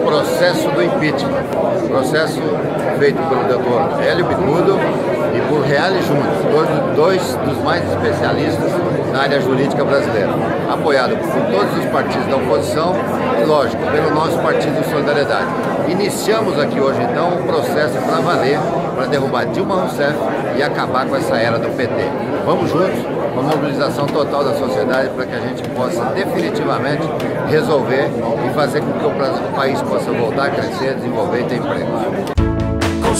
processo do impeachment. Processo feito pelo doutor Hélio Bicudo Juntos, dois, dos mais especialistas na área jurídica brasileira, apoiado por todos os partidos da oposição e, lógico, pelo nosso Partido de Solidariedade. Iniciamos aqui hoje, então, um processo para valer, para derrubar Dilma Rousseff e acabar com essa era do PT. Vamos juntos, uma mobilização total da sociedade para que a gente possa definitivamente resolver e fazer com que o país possa voltar a crescer, desenvolver e ter emprego. Com